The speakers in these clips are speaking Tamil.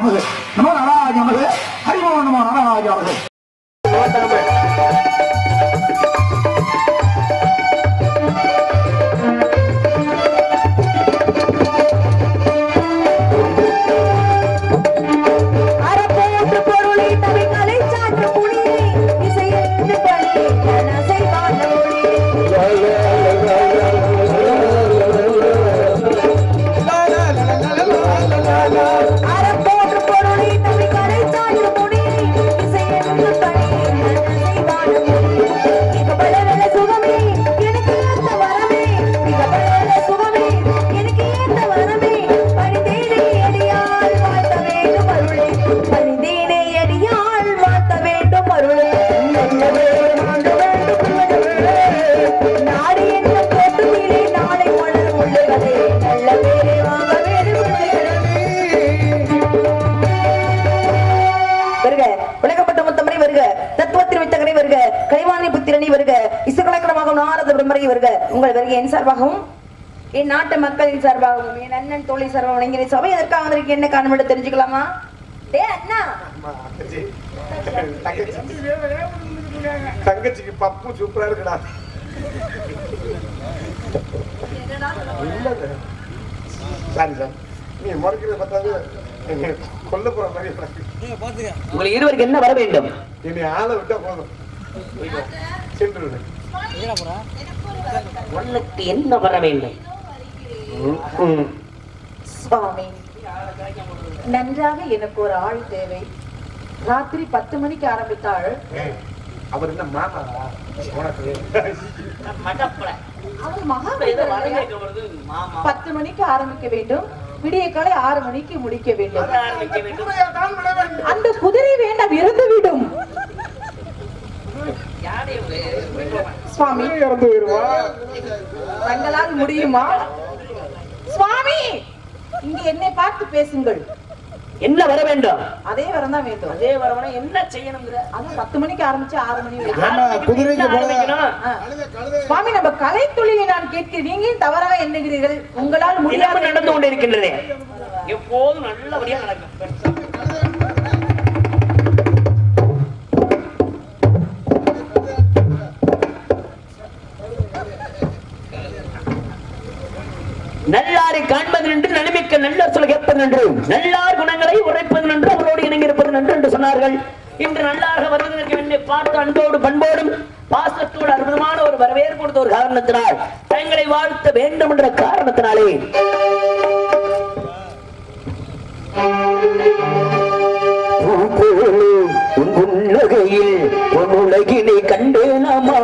நமது நமோ நாராஜ நமது ஹரிமோ நமோ நாராஜ வருக உங்கள் வருகை என் சார்பாகவும் என் நாட்டு மக்களின் சார்பாகவும் என் அண்ணன் தோழி சார்பாக வணங்கிற சபை எதற்காக வந்திருக்கு என்ன காரணம் என்று தெரிஞ்சுக்கலாமா? டே அண்ணா! தங்கச்சிக்கு பப்பு சூப்பரா இருக்குடா. Sorry sir. நீ முறைக்கிறத பார்த்தாது கொல்ல போற மாதிரி எனக்கு. உங்கள் இருவருக்கு என்ன வர வேண்டும்? என்னை ஆளை விட்டா போதும். சென்று. உனக்கு என்ன வர வேண்டும். சுவாமி நன்றாக எனக்கு ஒரு ஆள் தேவை. ராத்திரி பத்து மணிக்கு ஆரம்பித்தாள். அவர் என்ன மாமா? உனக்கு. அவர் மகா பத்து மணிக்கு ஆரம்பிக்க வேண்டும். விடிய காலை ஆறு மணிக்கு முடிக்க வேண்டும். அந்த குதிரை வேண்டாம் இறந்து விடும் சுவாமி. இறந்து போயிருவா தங்களால் முடியுமா? சுவாமி இங்க என்னை பார்த்து பேசுங்கள். என்ன வர வேண்டும்? அதே வரம் தான் வேண்டும். அதே வரவன என்ன செய்யணுங்கிற? அது பத்து மணிக்கு ஆரம்பிச்சு ஆறு மணி வரைக்கும். சுவாமி நம்ம கலை தொழிலை நான் கேட்கிறேன் நீங்க தவறாக எண்ணுகிறீர்கள். உங்களால் முடியாது. நடந்து கொண்டிருக்கின்றது. எப்போதும் நல்லபடியா நடக்கும். காண்பது என்று நன்மைக்க நல்ல சொல்ல கேட்பது நன்று நல்லார் குணங்களை உரைப்பது நன்று அவரோடு இணைந்திருப்பது நன்று என்று சொன்னார்கள். இன்று நல்லாக வருவதற்கு என்னை பார்த்து அன்போடு பண்போடும் பாசத்தோடு அற்புதமான ஒரு வரவேற்பு கொடுத்த ஒரு காரணத்தினால் தங்களை வாழ்த்த வேண்டும் என்ற காரணத்தினாலே. உன் புன்னகையில் உன் உலகினை கண்டேனமா?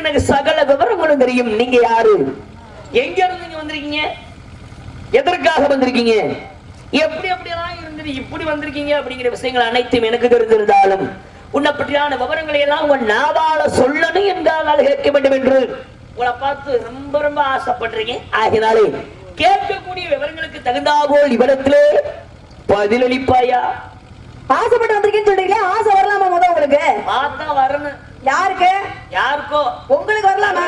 எனக்கு சகல விவரங்களும் தெரியும். நீங்க யாரு? எங்க இருந்து நீங்க வந்திருக்கீங்க? எதற்காக வந்திருக்கீங்க? எப்படி எப்படியெல்லாம் இருந்தது இப்படி வந்திருக்கீங்க அப்படிங்கிற விஷயங்கள் அனைத்தும் எனக்கு தெரிந்திருந்தாலும் உன்னை பற்றியான விவரங்களை எல்லாம் உங்க நாவால சொல்லணும் என்றால் கேட்க வேண்டும் என்று உங்களை பார்த்து ரொம்ப ரொம்ப ஆசைப்படுறீங்க ஆகினாலே கேட்கக்கூடிய விவரங்களுக்கு தகுந்தா போல் இவரத்திலே பதிலளிப்பாயா? ஆசைப்பட்டு வந்திருக்கேன்னு சொல்றீங்களே ஆசை வரலாமா முத உங்களுக்கு? பார்த்தா வரணும். யாருக்கு? யாருக்கோ? உங்களுக்கு வரலாமா?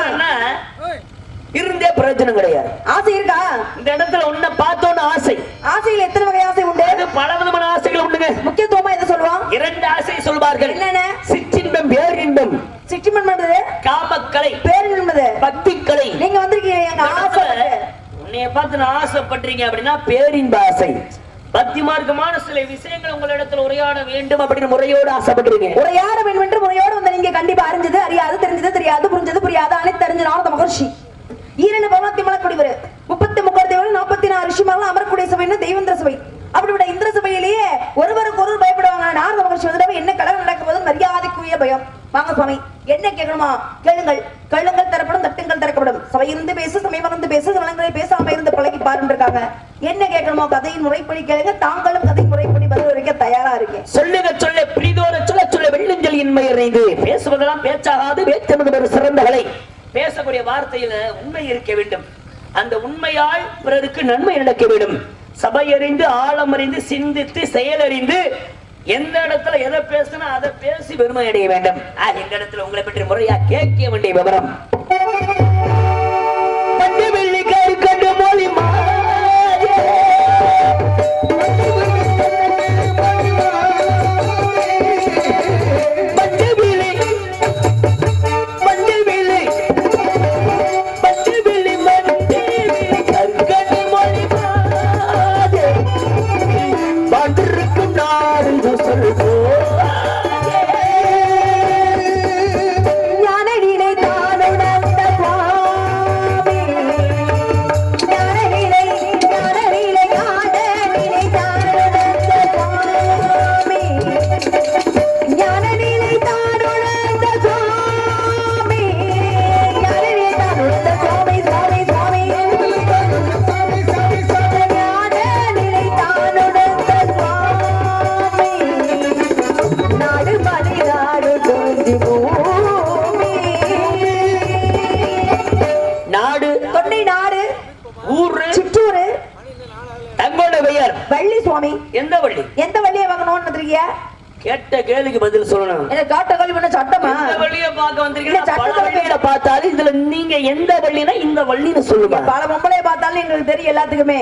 இருந்தே பிரயோஜனம் கிடையாது. ஆசை இருக்கா? இந்த இடத்துல உன்னை பார்த்தோன்னு ஆசை. ஆசையில் எத்தனை வகை ஆசை உண்டு? பல விதமான ஆசைகள் உண்டுங்க. முக்கியத்துவமா எதை சொல்லுவோம் இரண்டு ஆசை சொல்வார்கள். என்னென்ன? சிற்றின்பம் பேரின்பம். சிக்ஸ்டிமன் பண்றது காமக்கலை. பேர் என்பது? பக்திக்கலை. நீங்க வந்திருக்கீங்க எங்க ஆசை உன்னைய பார்த்து நான் ஆசைப்படுறீங்க அப்படின்னா பேரின்ப ஆசை. பக்தி மார்க்கமான சில விஷயங்கள் உங்களிடத்தில் உரையாட வேண்டும் அப்படின்னு முறையோடு ஆசைப்படுறீங்க உரையாட வேண்டும் என்று முறையோடு வந்து நீங்க கண்டிப்பா அறிஞ்சது அறியாது தெரிஞ்சது தெரியாது புரிஞ்சது புரியாது அனைத்து தெரிஞ்ச நாரத மகர்ஷி. ஈரண பகவத்தி மலக்குடிவர். முப்பத்தி முக்கோடி நாற்பத்தி நாலு ரிஷிமாரெல்லாம் அமரக்கூடிய சபைன்னு தெய்வந்திர சபை? அப்படிப்பட்ட இந்திர சபையிலேயே ஒருவருக்கு ஒருவர் பயப்படுவாங்க. நாரத மகர்ஷி வந்துட்டு என்ன கலகம் நடக்கும் போது மரியாதைக்குரிய பயம். வாங்க சுவாமி என்ன கேட்கணுமா? கேளுங்கள். கள்ளங்கள் தரப்படும் தட்டுங்கள் திறக்கப்படும் சபை இருந்து பேசு சமயம் இருந்து பேசு வளங்களை பேசாம இருந்து பழகி பாருன்னு இருக்காங்க. என்ன கேட்கணுமோ கதையின் முறைப்படி கேளுங்க. தாங்களும் கதை முறைப்படி பதில் உரைக்க தயாரா இருக்கேன் சொல்லுங்க சொல்ல பிரிதோர சொல்ல சொல்ல வெள்ளஞ்சல் இன்மை இறைந்து. பேசுவதெல்லாம் பேச்சாகாது வேத்தெனது ஒரு சிறந்தகளை பேசக்கூடிய வார்த்தையில உண்மை இருக்க வேண்டும். அந்த உண்மையால் பிறருக்கு நன்மை நடக்க வேண்டும். சபை அறிந்து ஆழம் அறிந்து சிந்தித்து செயலறிந்து எந்த இடத்துல எதை பேசினா அதை பேசி பெருமை அடைய வேண்டும். எங்க இந்த இடத்துல உங்களை பற்றி முறையா கேட்க வேண்டிய விவரம். கேள்விக்கு பதில் சொல்லணும். எனக்கு காட்ட கல்வி பண்ண சட்டமா இந்த வள்ளிய பார்க்க வந்திருக்கீங்க சட்டத்துல பார்த்தாலும் இதுல நீங்க எந்த வள்ளினா இந்த வள்ளின்னு சொல்லுங்க. பல பொம்பளைய பார்த்தாலும் எங்களுக்கு தெரியும் எல்லாத்துக்குமே.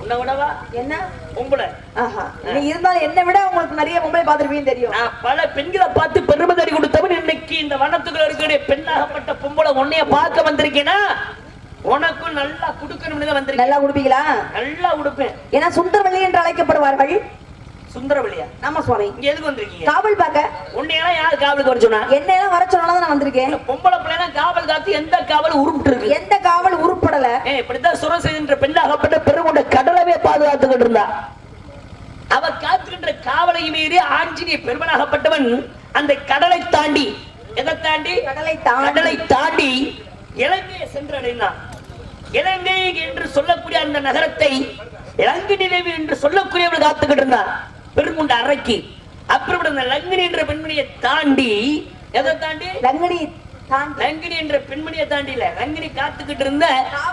உன்னை விடவா? என்ன? உங்களை. ஆஹா. நீ இருந்தாலும் என்ன விட உங்களுக்கு நிறைய பொம்பளை பார்த்திருப்பீங்க தெரியும். நான் பல பெண்களை பார்த்து பெருமதடி கொடுத்தவன் இன்னைக்கு இந்த வனத்துக்குள்ள இருக்கிற பெண்ணாகப்பட்ட பொம்பளை உன்னைய பார்க்க வந்திருக்கேனா? உனக்கும் நல்லா குடுக்கணும்னு தான் வந்திருக்கேன். நல்லா குடிப்பீங்களா? நல்லா உடுப்பேன் ஏன்னா சுந்தரவள்ளி என்று அழைக்கப்படுவார்கள். சுந்தரவள்ளியா? ஆமா சுவாமி. இங்க எதுக்கு வந்திருக்கீங்க? காவல் பார்க்க. உன்னையெல்லாம் யார் காவலுக்கு வர சொன்னா? என்ன எல்லாம் வர சொன்னாலும் நான் வந்திருக்கேன். பொம்பளை பிள்ளைனா காவல் காத்து எந்த காவல் உருப்பிட்டு இருக்கு எந்த காவல் உருப்படல. ஏன் இப்படித்தான் சுரசேன்ற பெண்ணாகப்பட்ட பெருங்கொண்ட கடலவே பாதுகாத்துக்கிட்டு இருந்தா. அவ காத்துக்கின்ற காவலை மீறி ஆஞ்சநேய பெருமனாகப்பட்டவன் அந்த கடலை தாண்டி எதை தாண்டி? கடலை. கடலை தாண்டி இலங்கையை சென்றடைந்தான். இலங்கை என்று சொல்லக்கூடிய அந்த நகரத்தை இலங்கை நினைவு என்று சொல்லக்கூடியவள் காத்துக்கிட்டு இருந்தான் பெருங்குண்ட அறைக்கு அப்புறம் இந்த லங்கினி என்ற பெண்மணியை தாண்டி எதை தாண்டி? தாண்டி. லங்கினி என்ற பெண்மணியை தாண்டி இல்ல லங்கினி காத்துக்கிட்டு இருந்த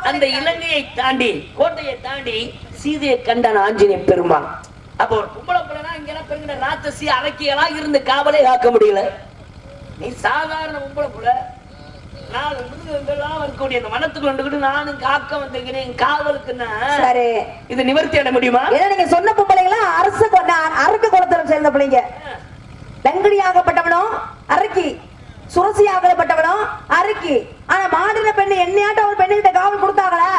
அந்த இலங்கையை தாண்டி கோட்டையை தாண்டி சீதையை கண்டான் ஆஞ்சநேய பெருமான். அப்போ பொம்பளை பிள்ளைனா இங்கெல்லாம் பெருங்கிற ராட்சசி அலக்கியெல்லாம் இருந்து காவலே காக்க முடியல. நீ சாதாரண பிள்ளை. நாலு மிருகங்கள்லாம் இருக்கக்கூடிய அந்த வனத்துக்கு வந்துக்கிட்டு நானும் காக்க வந்திருக்கிறேன் காவலுக்குன்னா சரி. இது நிவர்த்தி அடைய முடியுமா? ஏன்னா நீங்க சொன்ன பொம்பளைங்களா அரசு கொண்ட அரக்கு குளத்துல சேர்ந்த பிள்ளைங்க. லங்கடி ஆகப்பட்டவனும் அரக்கி. சுரசி ஆகப்பட்டவனும் அரக்கி. ஆனா மாடின பெண்ணு என்னையாட்டம் ஒரு பெண்ணுகிட்ட காவல் கொடுத்தாங்களா?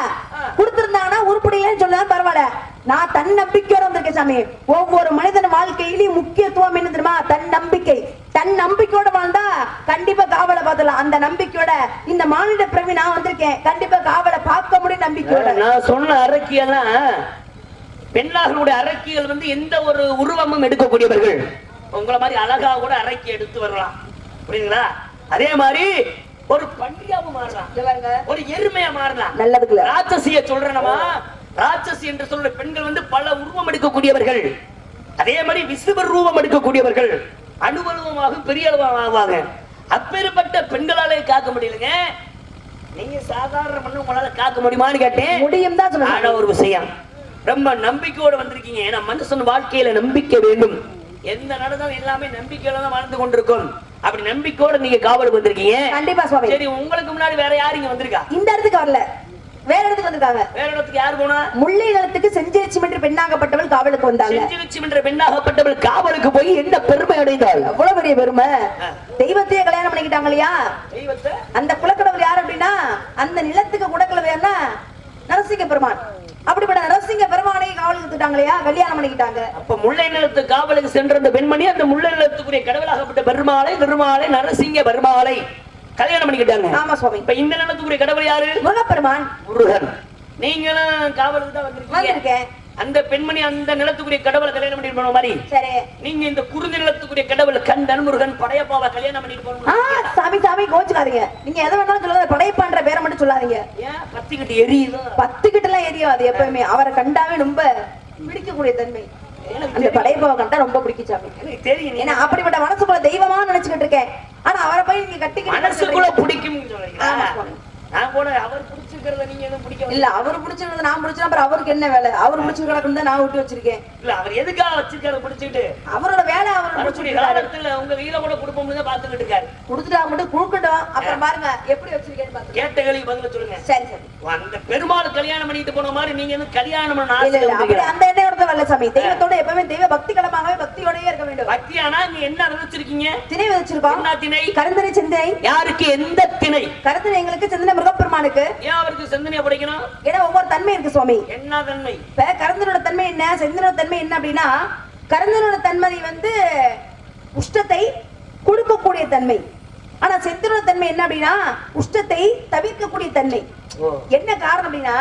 கொடுத்திருந்தாங்கன்னா உருப்படியலன்னு சொல்ல பரவாயில்ல. நான் தன் நம்பிக்கையோட வந்திருக்கேன் சாமி. ஒவ்வொரு மனிதன் வாழ்க்கையிலயும் முக்கியத்துவம் என்ன தெரியுமா? தன் நம்பிக்கை. தன் நம்பிக்கையோட வாழ்ந்தா கண்டிப்பா காவலை பார்த்துலாம் அந்த நம்பிக்கையோட இந்த மாநில பிரவி நான் வந்திருக்கேன். கண்டிப்பா காவலை பார்க்க முடியும் நம்பிக்கையோட. நான் சொன்ன அரக்கியெல்லாம் பெண்ணார்களுடைய அரக்கிகள் வந்து எந்த ஒரு உருவமும் எடுக்கக்கூடியவர்கள். உங்களை மாதிரி அழகா கூட அரக்கி எடுத்து வரலாம். புரியுதுங்களா? அதே மாதிரி ஒரு பண்டிகாவும் மாறலாம். ஒரு எருமையா மாறலாம். நல்லதுக்குல ராட்சசிய சொல்றேனமா ராட்சசி என்று சொல்ற பெண்கள் வந்து பல உருவம் எடுக்கக்கூடியவர்கள். அதே மாதிரி விசுவர் ரூபம் எடுக்கக்கூடியவர்கள். அணுவலுவமாக பெரிய அளவாகுவாங்க அப்பேற்பட்ட பெண்களாலே காக்க முடியலங்க. நீங்க சாதாரண மண்ணு உங்களால காக்க முடியுமான்னு கேட்டேன். முடியும் தான் ஒரு விஷயம். ரொம்ப நம்பிக்கையோட வந்திருக்கீங்க. ஏன்னா மனுஷன் வாழ்க்கையில நம்பிக்கை வேண்டும். எந்த நடந்தாலும் எல்லாமே நம்பிக்கையில தான் வாழ்ந்து கொண்டிருக்கும். அப்படி நம்பிக்கையோட நீங்க காவலுக்கு வந்திருக்கீங்க. கண்டிப்பா சரி உங்களுக்கு முன்னாடி வேற யாரு இங்க வந்திருக்கா? இந்த இடத்துக்கு வரல. வேற இடத்துக்கு வந்திருக்காங்க வேற இடத்துக்கு யார் போனா? முல்லை நிலத்துக்கு செஞ்சிருச்சி என்று பெண்ணாகப்பட்டவள் காவலுக்கு வந்தாங்க. செஞ்சு லட்சுமி என்ற பெண்ணாகப்பட்டவள் காவலுக்கு போய் என்ன பெருமை அடைந்தாள்? எவ்வளவு பெரிய பெருமை? தெய்வத்தையே கல்யாணம் பண்ணிக்கிட்டாங்க இல்லையா? அந்த குலக்கடவுள் யார் அப்படின்னா அந்த நிலத்துக்கு குடக்கடவுள் யாருன்னா நரசிங்க பெருமான். அப்படிப்பட்ட நரசிங்க பெருமானை காவலுக்கு எடுத்துட்டாங்க இல்லையா? கல்யாணம் பண்ணிக்கிட்டாங்க. அப்ப முல்லை நிலத்து காவலுக்கு சென்ற அந்த பெண்மணி அந்த முல்லை நிலத்துக்குரிய கடவுளாகப்பட்ட பெருமாளை திருமாலை நரசிங்க பெருமாளை. கல்யாணம் பண்ணிக்கிட்டாங்க. ஆமா சுவாமி. இப்ப இந்த நிலத்துக்குரிய கடவுள் யாரு? முருகப்பெருமான். முருகன். நீங்களும் காவலுக்கு தான் வந்திருக்கீங்க. அந்த பெண்மணி அந்த நிலத்துக்குரிய கடவுளை கல்யாணம் பண்ணிட்டு போன மாதிரி. சரி. நீங்க இந்த குருந்தி நிலத்துக்குரிய கடவுள் கந்தன் முருகன் படையப்பாவை கல்யாணம் பண்ணிட்டு போகணும் சாமி சாமி கோச்சுக்காதீங்க நீங்க எதை வேணாலும் சொல்லாத படையப்பான்ற பேரை மட்டும் சொல்லாதீங்க. ஏன்? பத்திக்கிட்டு எரியுதோ பத்து கிட்ட எல்லாம் எரியும் அது எப்பவுமே அவரை கண்டாவே ரொம்ப பிடிக்கக்கூடிய தன்மை. அந்த படையப்பாவை கண்டா ரொம்ப பிடிக்கும் சாமி. தெரியும். ஏன்னா அப்படிப்பட்ட மனசுக்குள்ள தெய்வமா நினைச்சுக்கிட்டு இருக்கேன். ஆனா அவரை போய் நீங்க கட்டிக்கிட்டு மனசுக்குள்ள பிடிக்கும். நான் கூட அவர் பிடிச்சிருக்கிறத நீங்க எதுவும் பிடிக்க இல்ல அவர் பிடிச்சிருந்தது நான் பிடிச்சா அப்புறம் அவருக்கு என்ன வேலை? அவர் பிடிச்சிருக்க கிடக்குன்னு நான் விட்டு வச்சிருக்கேன். இல்ல அவர் எதுக்காக வச்சிருக்காரு பிடிச்சிட்டு அவரோட வேலை அவர் பிடிச்சிருக்காரு உங்க வீர கூட குடும்பம்னு தான் பாத்துக்கிட்டு இருக்காரு. கொடுத்துட்டா மட்டும் குடுக்கட்டும். அப்புறம் பாருங்க எப்படி வச்சிருக்கேன்னு கேட்ட கேள்வி பதில சொல்லுங்க. சரி சரி. அந்த பெருமாள் கல்யாணம் பண்ணிட்டு போன மாதிரி நீங்க கல்யாணம் பண்ண ஆசை அந்த எண்ணம் வரல சாமி தெய்வத்தோட எப்பவுமே தெய்வ பக்தி கடமாகவே பக்தியோடயே இருக்க வேண்டும். பக்தியானா நீ என்ன விதைச்சிருக்கீங்க திணை விதைச்சிருக்கோம் என்ன திணை? கருந்தனை சிந்தனை யாருக்கு எந்த திணை? கருத்தனை எங்களுக்கு சிந்தனை முருகப்பெருமானுக்கு. ஏன் அவருக்கு சிந்தனையை படிக்கணும். ஏன்னா ஒவ்வொரு தன்மை இருக்கு சுவாமி. என்ன தன்மை? இப்ப கருந்தனோட தன்மை என்ன? செந்தனோட தன்மை என்ன அப்படின்னா கருந்தனோட தன்மை வந்து உஷ்டத்தை கொடுக்கக்கூடிய தன்மை. ஆனா செந்தனோட தன்மை என்ன அப்படின்னா உஷ்டத்தை தவிர்க்கக்கூடிய தன்மை. என்ன காரணம் அப்படின்னா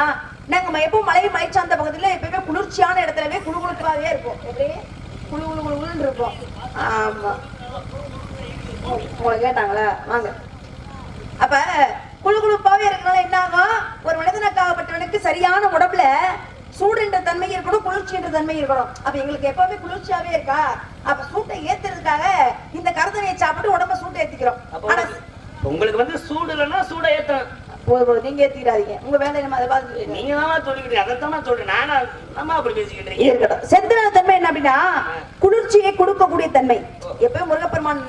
நாங்க எப்பவும் மலை மலை சார்ந்த பகுதியில எப்பயுமே குளிர்ச்சியான இடத்துலவே குழுகுழுப்பாவே இருப்போம். எப்படி? குழு குழு குழுன்னு இருப்போம். ஆமா. உங்களை கேட்டாங்களா? வாங்க. அப்ப குழு குழுப்பாவே இருக்கனால என்ன ஆகும்? ஒரு மனிதனுக்காகப்பட்டவனுக்கு சரியான உடம்புல சூடுன்ற தன்மை இருக்கணும் குளிர்ச்சி என்ற தன்மை இருக்கணும். அப்ப எங்களுக்கு எப்பவுமே குளிர்ச்சியாவே இருக்கா? அப்ப சூட்டை ஏத்துறதுக்காக இந்த கருதனையை சாப்பிட்டு உடம்ப சூட்டை ஏத்திக்கிறோம். ஆனா உங்களுக்கு- வந்து சூடு இல்லைன்னா சூட ஏத்தணும். போதும் போதும் நீங்க ஏத்திக்கிறாதீங்க உங்க வேலை நம்ம அதை பார்த்து நீங்க தான் சொல்லிக்கிட்டு அதைத்தான் சொல்றேன். நானா நம்ம அப்படி பேசிக்கிட்டு இருக்கட்டும். செந்தன தன்மை என்ன அப்படின்னா குளிர்ச்சியை கொடுக்கக்கூடிய தன்மை. எப்பயும் முருகப்பெருமான்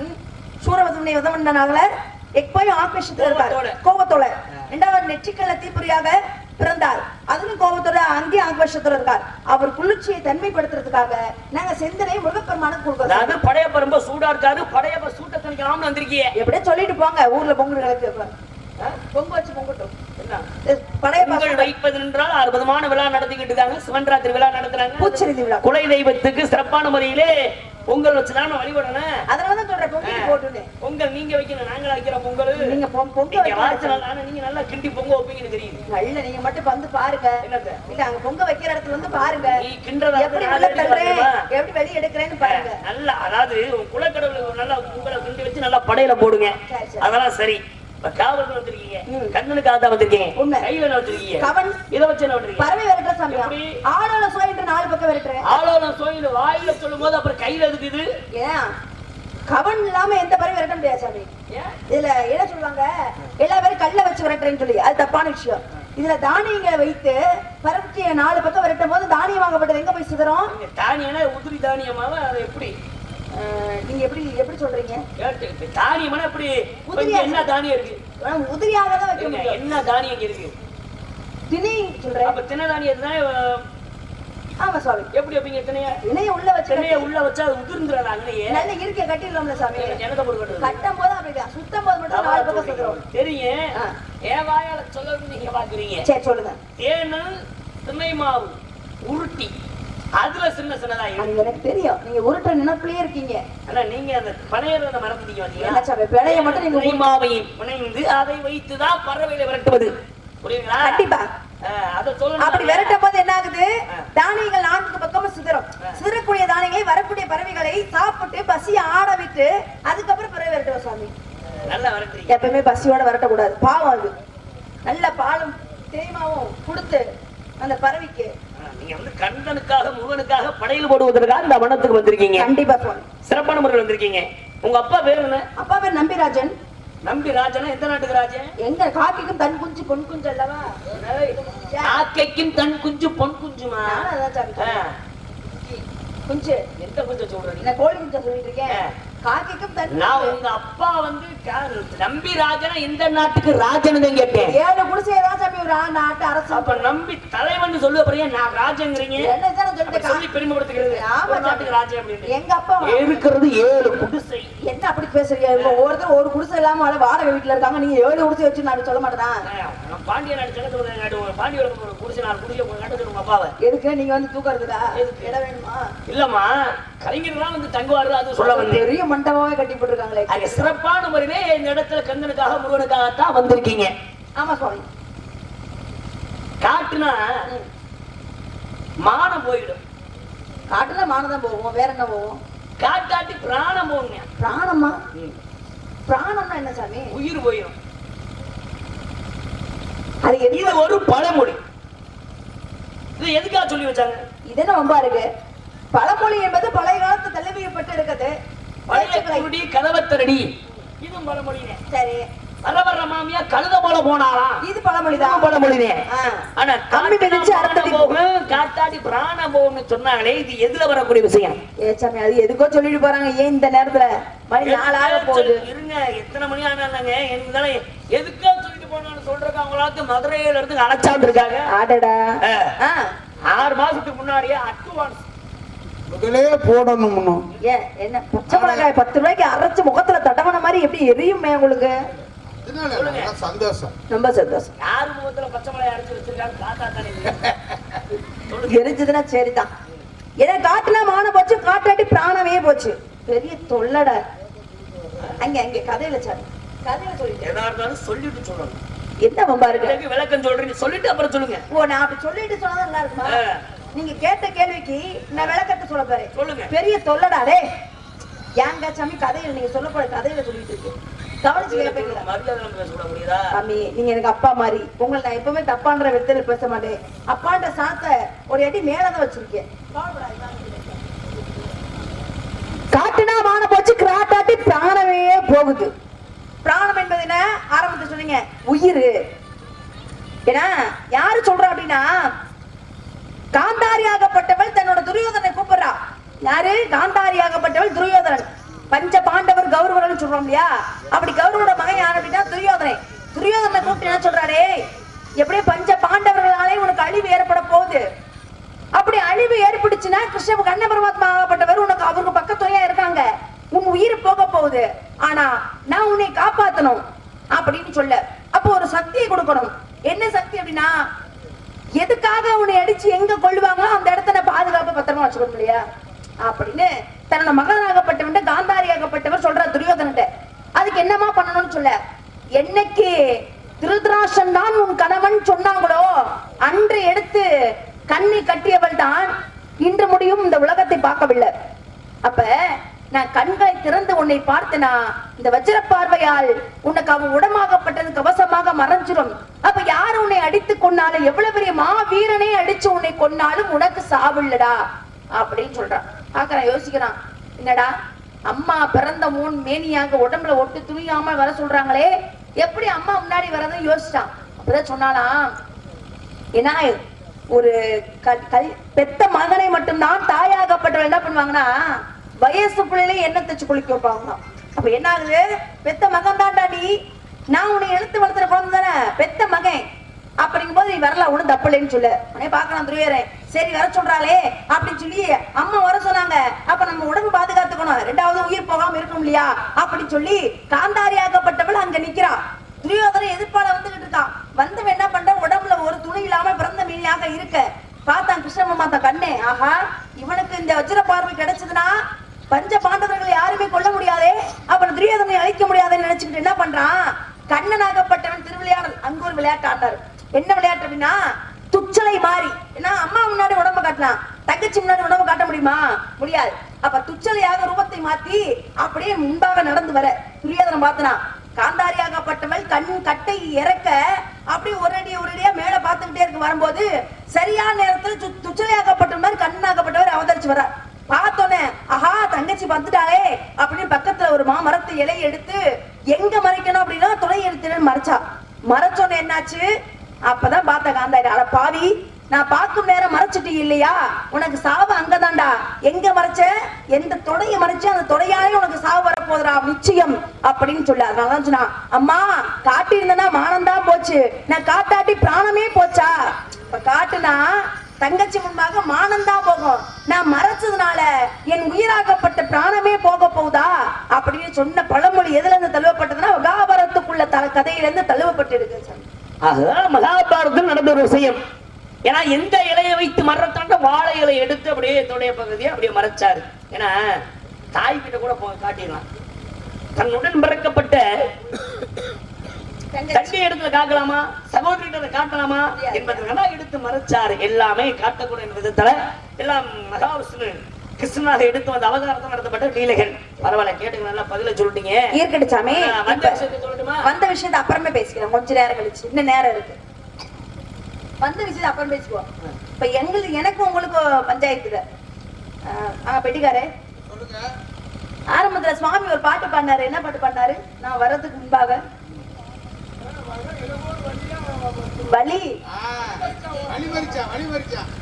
சூரவதனை உதவ பண்ணாங்கள எப்பயும் ஆக்ரோஷத்துல இருக்கார். கோபத்தோட. கோபத்தோட. ரெண்டாவது நெற்றிக்கல்ல தீப்பொறியாக பிறந்தார். அதுவும் கோபத்தோட அங்கேயும் ஆக்ரோஷத்தோட இருக்கார். அவர் குளிர்ச்சியை தன்மைப்படுத்துறதுக்காக நாங்க செந்தனை முருகப்பெருமானுக்கு கொடுக்கறோம். அதாவது படைய ரொம்ப சூடா இருக்காரு படைய சூட்ட தணிக்கலாம்னு வந்திருக்கீங்க எப்படியே சொல்லிட்டு போங்க ஊர்ல பொங்கல் கிடக்கு பொங்க வச்சு பொங்கட்டும். பொங்கல் வைப்பது என்றால் அற்புதமான விழா நடத்திக்கிட்டு இருக்காங்க. சிவன்ராத்திரி விழா நடத்துறாங்க. குலை தெய்வத்துக்கு சிறப்பான முறையிலே பொங்கல் வச்சுதான் வழிபடணும் அதனாலதான் சொல்றேன் பொங்கல் போட்டுன்னு பொங்கல் நீங்க வைக்கணும் நாங்க வைக்கிற பொங்கல். நீங்க பொ- பொங்க நீங்க நல்லா கிண்டி பொங்க வைப்பீங்கன்னு தெரியுது. நல்ல நீங்க மட்டும் வந்து பாருங்க? இல்ல அங்க பொங்க வைக்கிற இடத்துல வந்து பாருங்க. நீ கிண்டுறதா எப்படி உள்ள நான் தள்ளுறேன்? எப்படி வெளிய எடுக்கிறேன்னு பாருங்க. நல்லா அதாவது உன் குலக்கடவுளுக்கு நல்லா உங்களை கிண்டி வச்சு நல்லா படையில போடுங்க. அதெல்லாம் சரி. உண்மை. கையில என்ன வச்சிருக்கீங்க? கவன். இதை வச்சு என்ன பண்றீங்க? பறவை விரட்டுற எப்படி? ஆடோட சோயின்ற நாலு பக்கம் விரட்டுறேன் ஆளோட சோயில வாயில சொல்லும் போது அப்புறம் கையில எதுக்கு இது? ஏன்? கவன் இல்லாம எந்த பறவை விரட்ட முடியாது சாமி? இதுல என்ன சொல்லுவாங்க? எல்லா பேரும் கல்ல வச்சு விரட்டுறேன்னு சொல்லி. அது தப்பான விஷயம். இதுல தானியங்களை வைத்து பறவைக்கு நாலு பக்கம் விரட்டும் போது தானியம் வாங்கப்பட்டது. எங்க போய் சிதறும்? நீங்க தானியம்னா உதிரி தானியமாவ? அது எப்படி? நீங்க எப்படி எப்படி சொல்றீங்க? தானியம்னா எப்படி? உதிரியா என்ன தானியம் இருக்கு? உதிரியாக தான் வைக்க முடியும். என்ன தானியம் இங்க இருக்கு? திணை சொல்றேன். அப்ப தின தானியம் தான் ஆமா சுவாமி எப்படி வைப்பீங்க தினைய திணைய உள்ள வச்சு தினைய உள்ள வச்சா அது உதிர்ந்துறாது அங்கேயே. நல்ல இருக்கை கட்டிடலாம்ல சாமி. ஜனத்தை போட்டு கட்டுறது. கட்டும் போது அப்படிதான் சுத்தம் போது மட்டும் நாலு பக்கம் சுத்தரும் தெரியும். என் வாயால சொல்லணும்னு நீங்க பாக்குறீங்க. சரி சொல்லுங்க. தேனு திணை மாவு உருட்டி. அதுல சின்ன சின்னதா அது எனக்கு தெரியும். நீங்க உருட்டுற நினைப்புலயே இருக்கீங்க. ஆனா நீங்க அந்த பனையறத மறந்துட்டீங்க சாமி பிழைய மட்டும் நீங்க மாவை புனைந்து அதை வைத்துதான் பறவைகளை விரட்டுவது. புரியுங்களா கண்டிப்பா. அப்படி விரட்டும் போது என்ன ஆகுது? தானியங்கள் நான்கு பக்கமும் சிதறும். சிதறக்கூடிய தானியங்களை வரக்கூடிய பறவைகளை சாப்பிட்டு பசியை ஆட விட்டு அதுக்கப்புறம் பிறகு விரட்டுவோம் சுவாமி நல்லா வரட்டுறீங்க. எப்பவுமே பசியோட விரட்டக்கூடாது. பாவம் அது. நல்ல பாலும் தேய்மாவும் கொடுத்து அந்த பறவைக்கு நீங்க வந்து கந்தனுக்காக முருகனுக்காக படையல் போடுவதற்காக இந்த வனத்துக்கு வந்திருக்கீங்க. கண்டிப்பா சிறப்பான முறையில் வந்திருக்கீங்க. உங்க அப்பா பேர் என்ன? அப்பா பேர் நம்பிராஜன். நம்பி ராஜனா? எந்த நாட்டுக்கு ராஜன்? எங்க காக்கிக்கும் தன் குஞ்சு பொன் குஞ்சு அல்லவா? ஆக்கைக்கும் தன் குஞ்சு பொன் குஞ்சுமா. குஞ்சு. எந்த குஞ்சு சொல்றீங்க? நான் கோழி குஞ்சு சொல்லிட்டு இருக்கேன். காக்கிக்கும் தன் நான். உங்க அப்பா வந்து நம்பி ராஜனா எந்த நாட்டுக்கு ராஜன் தான் கேட்டேன். ஏழு குடிசை சாமி ஒரு நாட்டு அரசு. அப்ப நம்பி தலைவன் சொல்லுவ பிறகு நான் ராஜங்கிறீங்க. என்ன சொல்லிட்டு சொல்லி பெருமைப்படுத்துகிறது ஆமா நாட்டுக்கு ராஜன் அப்படின்னு. எங்க அப்பா இருக்கிறது ஏழு குடிசை. என்ன அப்படி பேசுறீங்க? ஒவ்வொருத்தரும் ஒரு குடிசை இல்லாம வாடகை வீட்டுல இருக்காங்க. நீங்க ஏழு குடிசை வச்சு நான் சொல்ல மாட்டேன்? நான் பாண்டிய நாடு ஒரு பாண்டிய குடிசை நாலு குடிசை எதுக்கு? நீங்க வந்து தூக்கறதுக்கா எதுக்கு? இடம் வேணுமா? இல்லம்மா. கலைஞர்லாம் வந்து தங்குவாரு அது சொல்ல வந்தேன் பெரிய மண்டபமே கட்டி போட்டிருக்காங்களே அது சிறப்பான முறையிலே இந்த இடத்துல கந்தனுக்காக முருகனுக்காகத்தான் வந்திருக்கீங்க. ஆமா சுவாமி. காட்டுனா மானம் போயிடும். காட்டுல மானதான் போவோம் வேற என்ன போவோம்? காட்டாட்டி பிராணம் போகுங்க பிராணமா. பிராணம்னா என்ன சாமி? உயிர் போயிடும். அது எது ஒரு பழமொழி. இது எதுக்காக சொல்லி வச்சாங்க? இது என்ன வம்பா இருக்கு? பழமொழி என்பது பழைய காலத்து தழுவியப்பட்டு இருக்குது. பழைய கதவை திரடி. இதுவும் பழமொழினே. சரி. வர வர்ற மாமியா கழுத போல போனாலாம் இது பழமொழிதான். ஆனா மிதிச்சு அறுத்தடி போகும் காட்டாடி பிராணம் போகும்னு இது எதுல வரக்கூடிய விஷயம்? ஏ சாமி அது எதுக்கோ சொல்லிட்டு போறாங்க. ஏன் இந்த நேரத்துல? மணி நாளாக போகுது. இருங்க. எத்தனை மணி ஆனாங்க தானே எதுக்கா சொல்லிட்டு போனான்னு சொல்றதுக்கு அவங்களாக்கு மதுரையில இருந்து அழைச்சாந்து இருக்காங்க. ஆடடா. ஆறு மாசத்துக்கு முன்னாடியே அட்வான்ஸ் முதலே போடணும்னு. ஏன் என்ன பச்சை மிளகாய் பத்து ரூபாய்க்கு அரைச்சு முகத்துல தடவன மாதிரி எப்படி எரியுமே உங்களுக்கு? சந்தோஷம். ரொம்ப சந்தோஷம். யாரு முகத்துல பச்சை மிளகாய் அரைச்சு வச்சிருக்காங்க பார்த்தா தானே. எரிஞ்சதுன்னா சரிதான். ஏன்னா காட்டுல மான போச்சு காட்டாட்டி பிராணமே போச்சு. பெரிய தொல்லடா. அங்க அங்க கதையில சாமி கதையில சொல்லிட்டேன். எதா இருந்தாலும் சொல்லிட்டு சொல்லணும். என்ன வம்பா இருக்கு? எனக்கு விளக்கம் சொல்றீங்க. சொல்லிட்டு அப்புறம் சொல்லுங்க. ஓ நான் அப்படி சொல்லிட்டு சொன்னதா நல்லா இருக்குமா. நீங்க கேட்ட கேள்விக்கு நான் விளக்கத்தை சொல்ல போறேன். சொல்லுங்க. பெரிய தொல்லடா டே ஏங்க சாமி கதையில நீங்க சொல்ல போற கதையில சொல்லிட்டு இருக்கு. கவனிச்சு கேட்பீங்களா? சாமி நீங்க எனக்கு அப்பா மாதிரி உங்களை நான் எப்பவுமே தப்பான்ற விதத்துல பேச மாட்டேன். அப்பான்ற சாத்த ஒரு அடி மேலதான் வச்சிருக்கேன். காட்டுனா மான போச்சு கிராட்டாட்டி பிராணமே போகுது. பிராணம் என்பது என்ன? ஆரம்பத்துல சொன்னீங்க உயிர். ஏன்னா யாரு சொல்றா அப்படின்னா காந்தாரியாகப்பட்டவள் தன்னோட துரியோதனை கூப்பிடுறா யாரு? காந்தாரியாகப்பட்டவள் துரியோதனன். பஞ்ச பாண்டவர் கௌரவர்கள் சொல்றோம் இல்லையா? அப்படி கௌரவோட மகன் யார் அப்படின்னா துரியோதனை. துரியோதனை கூப்பிட்டு என்ன சொல்றாரே? எப்படியே பஞ்ச பாண்டவர்களாலே உனக்கு அழிவு ஏற்பட போகுது. அப்படி அழிவு ஏற்பட்டுச்சுன்னா கிருஷ்ண கண்ண பரமாத்மா ஆகப்பட்டவர் உனக்கு அவருக்கு பக்கத்துறையா இருக்காங்க. உன் உயிர் போக போகுது. ஆனா நான் உன்னை காப்பாத்தணும் அப்படின்னு சொல்ல. அப்போ ஒரு சக்தியை கொடுக்கணும். என்ன சக்தி அப்படின்னா எதுக்காக உன்னை அடிச்சு எங்க கொள்ளுவாங்களோ அந்த இடத்த நான் பாதுகாப்பு பத்திரமா வச்சுக்கணும் இல்லையா? அப்படின்னு தன்னோட மகனாகப்பட்டவன் காந்தாரியாகப்பட்டவர் சொல்ற துரியோதனட்ட அதுக்கு என்னமா பண்ணணும்னு சொல்ல? என்னைக்கு திருதராசன் தான் உன் கணவன் சொன்னாங்களோ அன்று எடுத்து கண்ணை கட்டியவள் தான் இன்று முடியும் இந்த உலகத்தை பார்க்கவில்லை. அப்ப நான் கண்களை திறந்து உன்னை பார்த்தனா இந்த வஜ்ர பார்வையால் உனக்கு அவன் உடமாகப்பட்டது கவசமாக மறைஞ்சிரும். அப்ப யார் உன்னை அடித்து கொன்னாலும் எவ்வளவு பெரிய மா வீரனே அடிச்சு உன்னை கொன்னாலும் உனக்கு சாவில்லடா அப்படின்னு சொல்றான் பாக்குறான் யோசிக்கிறான். என்னடா அம்மா பிறந்த மூணு மேனியாக உடம்புல ஒட்டு துணியாம வர சொல்றாங்களே. எப்படி அம்மா முன்னாடி வர்றதுன்னு யோசிச்சான். அப்பதான் சொன்னாலாம் ஏன்னா ஒரு கல்- கல்- பெத்த மகனை மட்டும்தான் தாயாகப்பட்டவன் என்ன பண்ணுவாங்கன்னா வயசு பிள்ளையிலே எண்ணெய் தச்சு குளிக்க வைப்பாங்களாம். அப்ப என்ன ஆகுது? பெத்த மகன் தான்டா நீ. நான் உன்னை எழுத்து வளர்த்துற குழந்தை தானே. பெத்த மகன். அப்படிங்கும் போது நீ வரல ஒண்ணும் தப்பு இல்லைன்னு சொல்லு. உடனே பாக்கலாம் துரியரன் சரி வர சொல்றாளே அப்படின்னு சொல்லி அம்மா வர சொன்னாங்க. அப்ப நம்ம உடம்பு பாதுகாத்துக்கணும். ரெண்டாவது உயிர் போகாம இருக்கும் இல்லையா? அப்படின்னு சொல்லி காந்தாரியாகப்பட்டவள் அங்க நிக்கிறா. துரியோதனை எதிர்ப்பால வந்துகிட்டு இருக்கான் வந்தவன் என்ன பண்ற? உடம்புல ஒரு துணி இல்லாம பிறந்த மீனியாக இருக்க. பார்த்தான் கிருஷ்ண மாத்தா கண்ணே. ஆஹா இவனுக்கு இந்த வஜ்ர பார்வை கிடைச்சதுன்னா பஞ்ச பாண்டவர்கள் யாருமே கொல்ல முடியாதே. அப்புறம் துரியோதனை அழிக்க முடியாதுன்னு நினைச்சுக்கிட்டு என்ன பண்றான்? கண்ணனாகப்பட்டவன் திருவிளையாடல் அங்க ஒரு விளையாட்டு ஆடினார் என்ன விளையாட்டு அப்படின்னா துச்சலை மாறி. ஏன்னா அம்மா முன்னாடி உடம்ப காட்டலாம் தங்கச்சி முன்னாடி உடம்ப காட்ட முடியுமா? முடியாது. அப்ப துச்சலையாக ரூபத்தை மாத்தி அப்படியே முன்பாக நடந்து வர துரியோதனம் பார்த்தனா காந்தாரியாகப்பட்டவள் கண் கட்டை இறக்க அப்படியே ஒரு அடி ஒரு அடியா மேல பார்த்துக்கிட்டே இருக்கு வரும்போது சரியான நேரத்துல துச்சலையாகப்பட்ட மாதிரி கண்ணாகப்பட்டவர் அவதரிச்சு வர்றார். பார்த்தோன்னே ஆஹா தங்கச்சி வந்துட்டாளே அப்படின்னு பக்கத்துல ஒரு மாமரத்து இலையை எடுத்து எங்க மறைக்கணும்? அப்படின்னா துணை எடுத்துன்னு மறைச்சா. மறைச்சோன்னு என்னாச்சு? அப்பதான் பார்த்த காந்தாரி அட பாவி நான் பார்க்கும் நேரம் மறைச்சிட்டு இல்லையா? உனக்கு சாவு அங்கதான்டா. எங்க மறைச்ச? எந்த தொடையை மறைச்சு? அந்த தொடையாலே உனக்கு சாவு வரப்போதுடா நிச்சயம் அப்படின்னு சொல்லி அதனாலதான் சொன்னா அம்மா காட்டி இருந்தனா மானம்தான் போச்சு. நான் காட்டாட்டி பிராணமே போச்சா? இப்ப காட்டுனா தங்கச்சி முன்பாக மானம்தான் போகும். நான் மறைச்சதுனால என் உயிராக்கப்பட்ட பிராணமே போக போகுதா? அப்படின்னு சொன்ன பழமொழி எதுல இருந்து தழுவப்பட்டதுன்னா வியாபாரத்துக்குள்ள த கதையில இருந்து தழுவப்பட்டு இருக்கு சாமி. ஆக மகாபாரதம் நடந்த ஒரு விஷயம். ஏன்னா எந்த இலையை வைத்து மரத்தாண்ட வாழை இலை எடுத்து அப்படியே தொடைய பகுதியை அப்படியே மறைச்சாரு. ஏன்னா தாய் கிட்ட கூட காட்டிடலாம். தன்னுடன் பிறக்கப்பட்ட தங்கை இடத்துல காட்டலாமா சகோதரிகிட்ட காட்டலாமா? என்பதற்காக எடுத்து மறைச்சாரு. எல்லாமே காட்டக்கூடிய விதத்துல எல்லாம் மகாவிஷ்ணு கிருஷ்ணனாக எடுத்து வந்த அவதாரத்தில் நடத்தப்பட்ட லீலைகள் பரவாயில்ல கேட்டுங்க நல்லா பதில சொல்லிட்டீங்க. இருக்கட்டும் சாமி ஆ, வந்த விஷயத்தை சொல்லட்டுமா? வந்த விஷயத்தை அப்புறமே பேசிக்கலாம் கொஞ்ச நேரம் கழிச்சு. இன்னும் நேரம் இருக்கு. வந்த விஷயத்தை அப்புறம் பேசிக்குவோம். இப்ப எங்களுக்கு எனக்கு உங்களுக்கு பஞ்சாயத்துல ஆ பெட்டிக்காரே. ஆரம்பத்துல சுவாமி ஒரு பாட்டு பாடினாரு. என்ன பாட்டு பாடினாரு? நான் வர்றதுக்கு முன்பாக. வலி.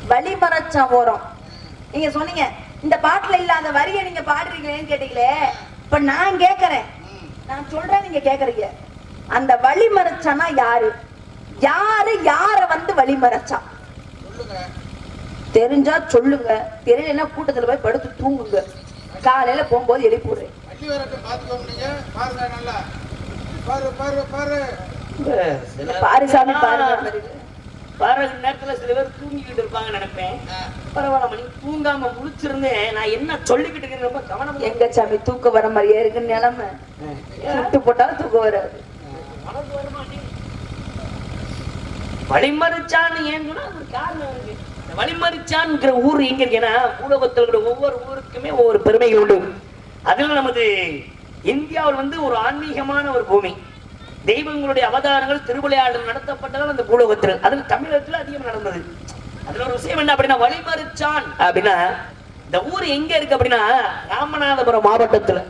வலி மறைச்சான் ஓரம். நீங்க சொன்னீங்க. இந்த பாட்டுல இல்லாத வரியை நீங்க பாடுறீங்களேன்னு கேட்டீங்களே இப்ப நான் கேக்குறேன். நான் சொல்றேன் நீங்க கேக்குறீங்க. அந்த வழி மறைச்சானா யாரு? யாரு யார வந்து வழி மறைச்சா தெரிஞ்சா சொல்லுங்க. தெரியலன்னா கூட்டத்துல போய் படுத்து தூங்குங்க. காலையில போகும்போது எழுப்பி விடுறேன் வண்டி வரட்டும் பாத்துக்கோங்க நீங்க. பாருங்க நல்லா. பாரு பாரு பாரு. பாரு சாமி பாரு வர நேரத்துல சில பேர் தூங்கிக்கிட்டு இருப்பாங்க நினைப்பேன். பரவாயில்ல மணி. தூங்காம முழிச்சிருந்தேன். நான் என்ன சொல்லிக்கிட்டு இருக்கேன் ரொம்ப கவனம் எங்க சாமி வர மாதிரியே இருக்கு நிலைமை. சுட்டு போட்டாலும் வராது. வழிமறிச்சான்னு ஏன் சொன்னா அது காரணம் இருக்கு. வழிமறிச்சான்ங்கிற ஊர் எங்க இருக்குன்னா பூலோகத்தில் இருக்கிற ஒவ்வொரு ஊருக்குமே ஒவ்வொரு பெருமைகள் உண்டு. அதில் நமது இந்தியாவில் வந்து ஒரு ஆன்மீகமான ஒரு பூமி. தெய்வங்களுடைய அவதாரங்கள் திருவிளையாடல் நடத்தப்பட்டதால் அந்த பூலோகத்தில் அதில் தமிழகத்தில் அதிகம் நடந்தது. அதுல ஒரு விஷயம் என்ன அப்படின்னா வழிமறிச்சான். அப்படின்னா இந்த ஊர் எங்க இருக்கு அப்படின்னா ராமநாதபுரம் மாவட்டத்துல.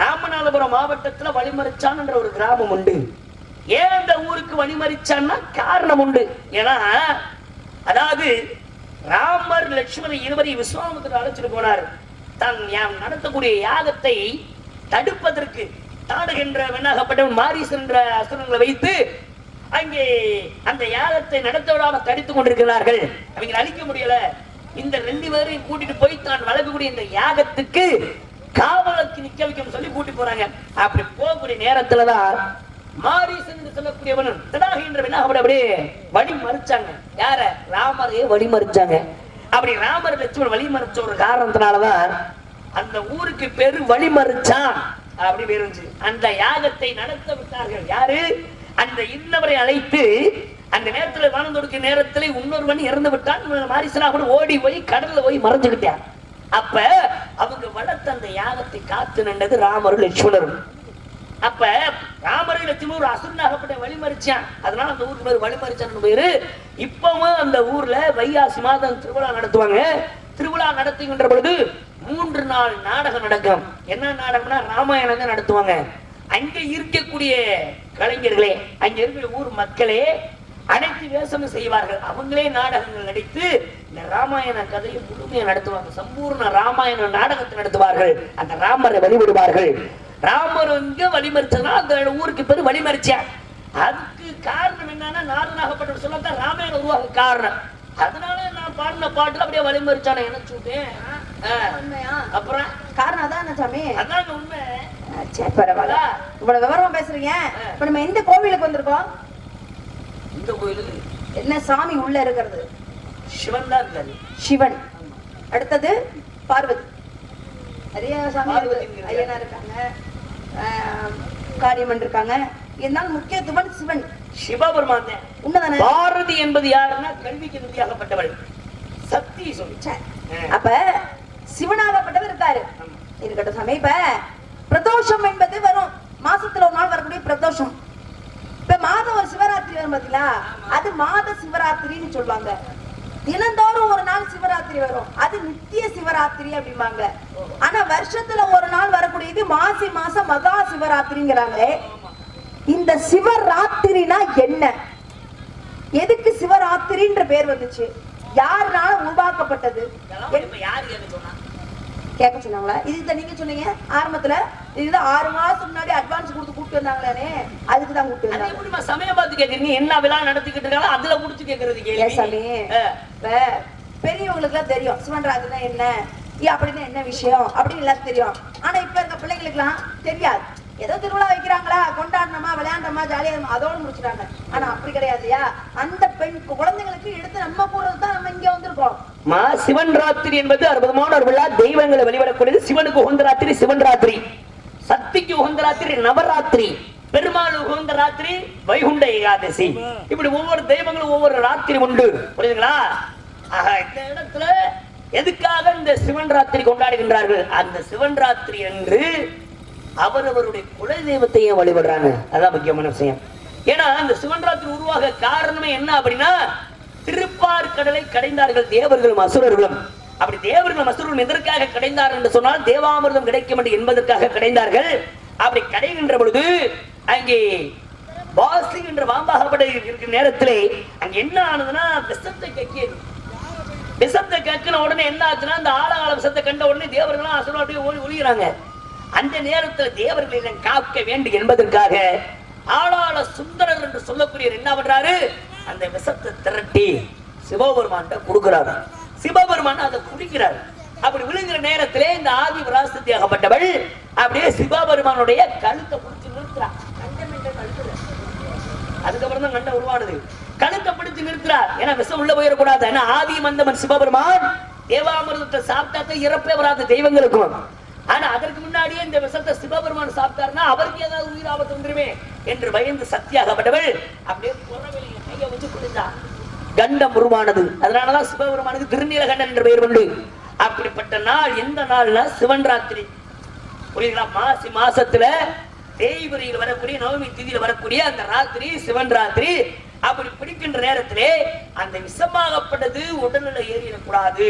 ராமநாதபுரம் மாவட்டத்துல வழிமறிச்சான் என்ற ஒரு கிராமம் உண்டு. ஏன் அந்த ஊருக்கு வழிமறிச்சான்னா காரணம் உண்டு. ஏன்னா அதாவது ராமர் லட்சுமணன் இருவரை விஸ்வாமத்தில் அழைச்சிட்டு போனார். தான் நடத்தக்கூடிய யாகத்தை தடுப்பதற்கு தாடுகின்ற வெண்ணாகப்பட்டவன் மாரீசன் என்ற அசுரங்களை வைத்து அங்கே அந்த யாகத்தை நடத்த விடாம கொண்டிருக்கிறார்கள். அவங்க அழிக்க முடியல. இந்த ரெண்டு பேரையும் கூட்டிட்டு போய் தான் வளர்க்கக்கூடிய இந்த யாகத்துக்கு காவலுக்கு நிக்க வைக்க சொல்லி கூட்டி போறாங்க. அப்படி போகக்கூடிய நேரத்துலதான் மாரீசன் என்று சொல்லக்கூடியவன் திடாகின்ற வினாகப்பட அப்படியே வழி மறிச்சாங்க யார? ராமரையே வழி மறிச்சாங்க அப்படி ராமர் லட்சுமணன் வழி மறிச்ச ஒரு காரணத்தினாலதான் அந்த ஊருக்கு பேரு வழி மறிச்சான் அப்படி பேர் அந்த யாகத்தை நடத்த விட்டார்கள் யாரு? அந்த இன்னவரை அழைத்து அந்த நேரத்துல வானம் கொடுக்க நேரத்துல இன்னொருவன் இறந்து விட்டான். மாரிசனா கூட ஓடி போய் கடல்ல போய் மறைஞ்சுக்கிட்டான். அப்ப அவங்க வளர்த்த அந்த யாகத்தை காத்து நின்றது ராமர் லட்சுமணரும் அப்ப ராமர் லட்சுமி ஒரு அசுரனாகப்பட்ட வழிமறிச்சான். அதனால அந்த ஊருக்கு பேர் வழிமறிச்சான் பேரு. இப்பவும் அந்த ஊர்ல வையாசி மாதம் திருவிழா நடத்துவாங்க. திருவிழா நடத்துகின்ற பொழுது மூன்று நாள் நாடகம் நடக்கும். என்ன நாடகம்னா ராமாயணம் தான் நடத்துவாங்க. அங்க இருக்கக்கூடிய கலைஞர்களே அங்க இருக்கிற ஊர் மக்களே அனைத்து வேஷமும் செய்வார்கள். அவங்களே நாடகங்கள் நடித்து இந்த ராமாயண கதையை முழுமையா நடத்துவாங்க சம்பூர்ண ராமாயண நாடகத்தை நடத்துவார்கள். அந்த ராமரை வழிபடுவார்கள். ராமர் இங்க வழிமறிச்சதுனா அந்த ஊருக்கு பேரு வழிமறிச்சா? அதுக்கு காரணம் என்னன்னா நாரநாகப்பட்ட சொல்லத்தான் ராமாயணம் உருவாக காரணம். அதனால நான் பாடின பாட்டுல அப்படியே வழிமறிச்சான ஆ. உண்மையா? அப்புறம்? காரணம் அதான் என்ன சாமி? அதாங்க உண்மை. சரி பரவாயில்ல. இவ்வளவு விவரமா பேசுறீங்க. இப்ப நம்ம எந்த கோவிலுக்கு வந்திருக்கோம்? இந்த கோயிலுக்கு? என்ன சாமி உள்ள இருக்கிறது? சிவன் தான் இருக்காரு. சிவன். அடுத்தது பார்வதி. நிறைய சாமி இருக்காங்க. ஆஹ், காரியம்மன் இருக்காங்க. இருந்தாலும் முக்கியத்துவம் சிவன். சிவபெருமான் தான். உண்மைதானே? பாரதி என்பது யாருன்னா கல்விக்கு நிதியாகப்பட்டவள். சக்தி சொல்லு. அப்ப சிவனாகப்பட்டவர் இருக்காரு. இருக்கட்டும் சாமி இப்ப பிரதோஷம் என்பது வரும். மாசத்துல ஒரு நாள் வரக்கூடிய பிரதோஷம். இப்ப மாதம் ஒரு சிவராத்திரி வரும் பாத்தீங்களா? அது மாத சிவராத்திரின்னு சொல்லுவாங்க. தினந்தோறும் ஒரு நாள் சிவராத்திரி வரும். அது நித்திய சிவராத்திரி அப்படிம்பாங்க. ஆனா வருஷத்துல ஒரு நாள் வரக்கூடியது மாசி மாசம் மகா சிவராத்திரிங்கிறாங்களே. இந்த சிவராத்திரினா என்ன? எதுக்கு சிவராத்திரின்ற பேர் வந்துச்சு? யாருனால உருவாக்கப்பட்டது? யாரு சொன்னா? கேட்க சொன்னாங்களா? இதுதான் நீங்க சொன்னீங்க ஆரம்பத்துல இதுதான் ஆறு மாசம் முன்னாடி அட்வான்ஸ் கொடுத்து கூப்பிட்டு வந்தாங்களே அதுக்கு தான் கூப்பிட்டு வந்தாங்க. சமயம் பார்த்து கேக்குறீங்க? என்ன விழா நடத்திக்கிட்டு இருக்காங்க அதுல புடிச்சு கேக்குறது சாமி கேள்வி. இப்ப பெரியவங்களுக்கு எல்லாம் தெரியும் சிவன்ராஜ்னா என்ன? அப்படின்னா என்ன விஷயம்? அப்படின்னு எல்லாரும் தெரியும். ஆனா இப்ப இருக்க பிள்ளைங்களுக்கு எல்லாம் தெரியாது. ஏதோ திருவிழா வைக்கிறாங்களா? கொண்டாடணுமா விளையாண்டோமா ஜாலியா இருந்தோமா, அதோட முடிச்சுட்டாங்க. ஆனா அப்படி கிடையாதுயா அந்த பெண் குழந்தைங்களுக்கு எடுத்து நம்ம கூறது தான் நம்ம இங்க வந்திருக்கோம். மா சிவன் ராத்திரி என்பது அற்புதமான ஒரு விழா. தெய்வங்களை வெளிவிடக்கூடியது சிவனுக்கு உகந்த ராத்திரி சிவன் ராத்திரி. சக்திக்கு உகந்த ராத்திரி நவராத்திரி. பெருமாள் உகந்த ராத்திரி வைகுண்ட ஏகாதசி. இப்படி ஒவ்வொரு தெய்வங்களும் ஒவ்வொரு ராத்திரி உண்டு. புரியுதுங்களா? ஆக இந்த இடத்துல எதுக்காக இந்த சிவன் ராத்திரி கொண்டாடுகின்றார்கள்? அந்த சிவன் ராத்திரி என்று அவரவருடைய குல தெய்வத்தையும் வழிபடுறாங்க. அதான் முக்கியமான விஷயம். ஏன்னா இந்த சிவன் ராத்திரி உருவாக காரணமே என்ன அப்படின்னா திருப்பார்கடலை கடைந்தார்கள் தேவர்களும் அசுரர்களும். அப்படி தேவர்களும் அசுரர்களும் எதற்காக கடைந்தார் என்று சொன்னால் தேவாமிர்தம் கிடைக்கும் என்று என்பதற்காக கடைந்தார்கள். அப்படி கடைகின்ற பொழுது அங்கே வாசி என்ற பாம்பாகப்பட்ட இருக்கிற நேரத்திலே அங்க என்ன ஆனதுன்னா விஷத்தை கக்கியது. விஷத்தை கக்கின உடனே என்ன ஆச்சுன்னா அந்த ஆழகால விஷத்தை கண்ட உடனே தேவர்களும் அசுரம் அப்படியே ஓடி ஒழிகிறாங்க அந்த நேரத்தில் தேவர்களை காக்க வேண்டும் என்பதற்காக ஆளாள சுந்தரர் என்று சொல்லக்கூடியவர் என்ன பண்றாரு? அந்த விஷத்தை திரட்டி சிவபெருமான்கிட்ட கொடுக்கிறாரு. சிவபெருமான் அதை குடிக்கிறார். அப்படி விழுங்குற நேரத்திலே இந்த ஆதி விராசத்தி ஆகப்பட்டவள் அப்படியே சிவபெருமானுடைய கழுத்தை பிடிச்சு நிறுத்துறான் அதுக்கப்புறம் தான் கண்ட உருவானது. கழுத்தை பிடிச்சு நிறுத்துறார் ஏன்னா விஷம் உள்ள போயிடக்கூடாது. ஏன்னா ஆதி மந்தமன் சிவபெருமான் தேவாமிரதத்தை சாப்பிட்டாக்க இறப்பே வராத தெய்வங்களுக்கும். ஆனா அதற்கு முன்னாடியே இந்த விஷத்தை சிவபெருமான் சாப்பிட்டாருன்னா அவருக்கு ஏதாவது உயிர் ஆபத்து வந்துருமே என்று பயந்து சக்தியாகப்பட்டவள் அப்படியே கையை வச்சு கண்டம் உருவானது. அதனாலதான் சிவபெருமானுக்கு திருநீலகண்டன் என்ற பெயர் உண்டு. அப்படிப்பட்ட நாள் எந்த நாள்னா சிவன் ராத்திரி. புரியுதுங்களா? மாசி மாசத்துல தேய்புரியில் வரக்கூடிய நவமி திதியில வரக்கூடிய அந்த ராத்திரி சிவன் ராத்திரி அப்படி பிடிக்கின்ற நேரத்திலே அந்த விஷமாகப்பட்டது உடல்நிலை ஏறிடக்கூடாது.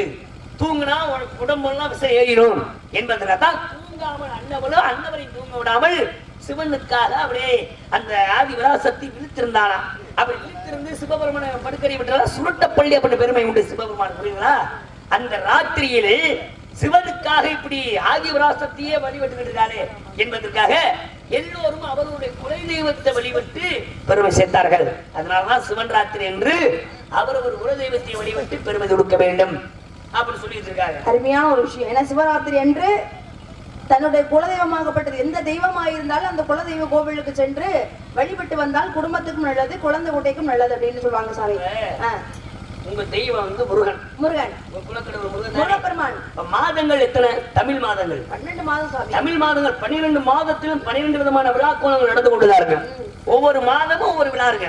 தூங்குனா உனக்கு உடம்பெல்லாம் விஷம் ஏறிடும். என்பதனால தான் தூங்காமல் அன்னவளும் அன்னவரை தூங்க விடாமல் சிவனுக்காக அப்படியே அந்த ஆதி விராசத்தை விழித்திருந்தானா? அப்படி விழித்திருந்து சிவபெருமான படுக்கறி விட்டா சுருட்டப்பள்ளி அப்படின்னு பெருமை உண்டு சிவபெருமான் புரியுங்களா அந்த ராத்திரியிலே சிவனுக்காக இப்படி ஆதிவிராசத்தையே வழிபட்டு இருக்காரு என்பதற்காக எல்லோரும் அவருடைய குலை தெய்வத்தை வழிபட்டு பெருமை சேர்த்தார்கள். அதனாலதான் சிவன் ராத்திரி என்று அவரவர் குல தெய்வத்தை வழிபட்டு பெருமை கொடுக்க வேண்டும் அப்படின்னு சொல்லிட்டு இருக்காங்க அருமையான ஒரு விஷயம். ஏன்னா சிவராத்திரி அன்று தன்னுடைய குலதெய்வமாகப்பட்டது. எந்த தெய்வமாக இருந்தாலும் அந்த குலதெய்வ கோவிலுக்கு சென்று வழிபட்டு வந்தால் குடும்பத்துக்கும் நல்லது குழந்தை குட்டைக்கும் நல்லது அப்படின்னு சொல்லுவாங்க சாமி. உங்க தெய்வம் வந்து முருகன். முருகன்? முருகப்பெருமான். மாதங்கள் எத்தனை? தமிழ் மாதங்கள். பன்னெண்டு மாதம் தமிழ் மாதங்கள் பன்னிரண்டு மாதத்திலும் பன்னிரண்டு விதமான விழாக்கோலங்கள் நடந்து கொண்டுதாருங்க ஒவ்வொரு மாதமும் ஒவ்வொரு விழா இருக்கு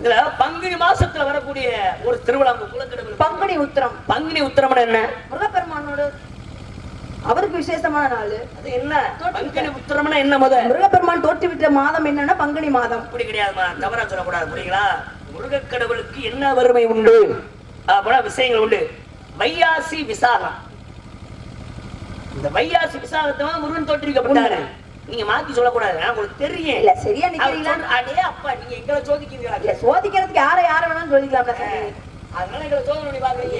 இதுல பங்குனி மாசத்துல வரக்கூடிய ஒரு திருவிழா குலக்கடவுள் பங்குனி உத்திரம். பங்குனி உத்திரமணம் என்ன? முருகப்பெருமானோட அவருக்கு விசேஷமான நாள். அது என்ன? பங்குனி என்ன முத? முருகப்பெருமான் தோற்றுவிட்ட மாதம் என்னன்னா பங்குனி மாதம். அப்படி கிடையாதுமா. தவறா சொல்லக்கூடாது புரியுங்களா முருகக்கடவுளுக்கு என்ன வறுமை உண்டு? அப்படின்னா விஷயங்கள் உண்டு. வையாசி விசாகம். இந்த வையாசி விசாகத்தை முருகன் தோற்றுவிக்கப்பட்டாரு. நீங்க மாத்தி சொல்லக்கூடாது உங்களுக்கு தெரியும். இல்ல சரியா நிக்கிறீங்களா அடே அப்பா நீங்க எங்களை சோதிக்கிறீங்களா? சோதிக்கிறதுக்கு யாரை யாரை வேணாலும் சோதிக்கலாம்ல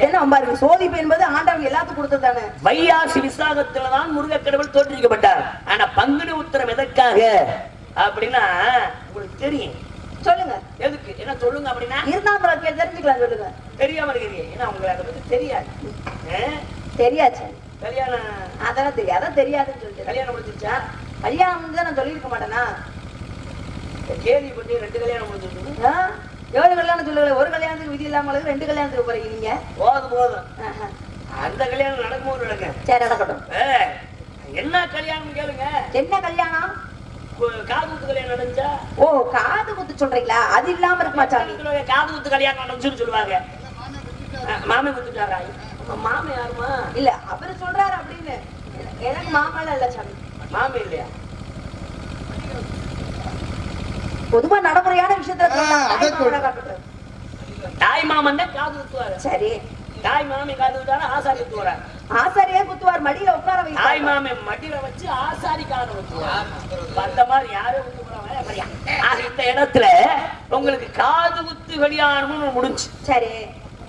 என்ன பாருங்க சோதிப்பு என்பது ஆண்டவன் எல்லாத்துக்கும் கொடுத்தது தானே? வையாசி விசாகத்துலதான் முருகக்கடவுள் தோற்றுவிக்கப்பட்டார். ஆனா பங்குனி உத்தரம் எதற்காக? அப்படின்னா உங்களுக்கு தெரியும். சொல்லுங்க. எதுக்கு? என்ன சொல்லுங்க அப்படின்னா இருந்தாலும் தெரிஞ்சுக்கலாம் சொல்லுங்க. தெரியாம இருக்கிறீங்க. ஏன்னா உங்களுக்கு அதை பத்தி தெரியாது? தெரியாச்சு. கல்யாணம். அதெல்லாம் தெரியாது. அதான் தெரியாதுன்னு சொல்லிட்டு கல்யாணம் முடிஞ்சிருச்சா? கல்யாணம் வந்து நான் சொல்லியிருக்க மாட்டேனா? கேள்விப்பட்டு ரெண்டு கல்யாணம் முடிஞ்சிருக்கு? எவ்வளவு கல்யாணம் சொல்லுங்க ஒரு கல்யாணத்துக்கு விதி இல்லாம ரெண்டு கல்யாணத்துக்கு போறீங்க போதும் போதும். அந்த கல்யாணம் நடக்கும்போது நடங்க சரி நடக்கட்டும். என்ன கல்யாணம் கேளுங்க. என்ன கல்யாணம்? காது குத்து கல்யாணம் நடந்துச்சா? ஓ காது குத்து சொல்றீங்களா? அது இல்லாம இருக்குமா சாமி? காது குத்து கல்யாணம் நடந்துச்சுன்னு சொல்லுவாங்க. மாமன் குத்துட்டாரா? மாமன் யாருமா? இல்ல அவரு சொல்றாரு அப்படின்னு. எனக்கு மாமாலாம் இல்ல சாமி. மாமன் இல்லையா? பொதுவா நடைமுறையான விஷயத்துல தாய் மாமனை. தாய் தான் காது குத்துவாரு சரி. தாய் மாமன் காது குத்தாரு ஆசாரி குத்துவாரு. ஆசாரியா குத்துவார் மடியில உட்கார தாய் வைப்பார் மாமன் மடியில வச்சு ஆசாரி காது குத்துவாரு. அந்த மாதிரி யாரும் குத்து போறாங்க இந்த இடத்துல உங்களுக்கு காது குத்து கல்யாணம்னு முடிஞ்சு. சரி.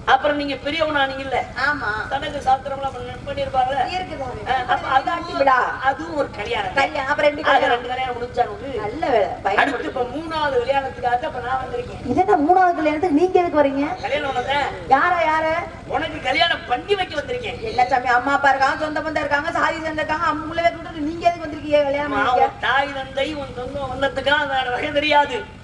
அப்புறம் நீங்க பெரியவனானீங்கல்ல ஆமா. தனக்கு சாஸ்திரம்லாம் பண்ண- பண்ணிருப்பாங்கல்ல இருக்குது அதுவும் ஒரு கல்யாணம். கல்யாணம். அப்புறம் ரெண்டு கல்யாணம்? ரெண்டு கல்யாணம் முடிஞ்சாங்க நல்ல வேலை. அடுத்து இப்ப மூணாவது கல்யாணத்துக்காக இப்ப நான் வந்திருக்கேன். இதென்ன மூணாவது கல்யாணத்துக்கு நீங்க எதுக்கு வரீங்க? கல்யாணம் வந்தேன் யாரா யாரு? உனக்கு கல்யாணம் பண்ணி வைக்க வந்திருக்கேன். என்ன சாமி அம்மா அப்பா இருக்காங்க சொந்த பந்தம் இருக்காங்க சாதி சேர்ந்து இருக்காங்க அவங்க விட்டுட்டு நீங்க எதுக்கு வந்திருக்கீங்க கல்யாணம் தாய் தந்தை உன் சொந்தம் வந்ததுக்காக வகை தெரியாது.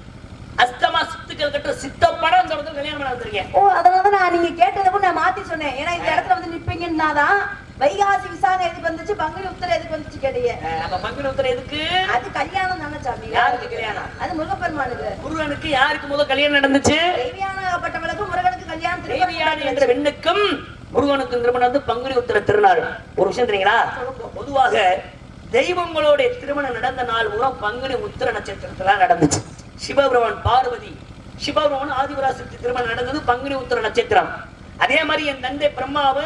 அஸ்தமா சித்துக்கள் கட்டுற சித்தப்படம் அந்த இடத்துல கல்யாணம் பண்ண வந்திருக்கேன். ஓ அதனால நான் நீங்க கேட்டதுக்கும் நான் மாத்தி சொன்னேன். ஏன்னா இந்த இடத்துல வந்து நிப்பீங்கன்னா தான் வைகாசி விசாகம் எதுக்கு வந்துச்சு பங்குனி உத்தரம் எதுக்கு வந்துச்சு கேட்டீங்க. அப்ப பங்குனி உத்தரம் எதுக்கு? அது கல்யாணம் தானே சாமி. யாருக்கு கல்யாணம்? அது முருகப்பெருமானுக்கு. முருகனுக்கு யாருக்கு முதல் கல்யாணம் நடந்துச்சு? தெய்வியானப்பட்டவளுக்கு முருகனுக்கு கல்யாணம் தேவியானி என்ற பெண்ணுக்கும் முருகனுக்கும் திருமணம் வந்து பங்குனி உத்தர திருநாள். ஒரு விஷயம் தெரியுங்களா? பொதுவாக தெய்வங்களுடைய திருமணம் நடந்த நாள் பூரா பங்குனி உத்திர நட்சத்திரத்துல நடந்துச்சு. சிவபிரமன் பார்வதி. சிவபிரவன் ஆதிபராசக்தி திருமணம் நடந்தது பங்குனி உத்திர நட்சத்திரம். அதே மாதிரி என் தந்தை பிரம்மாவு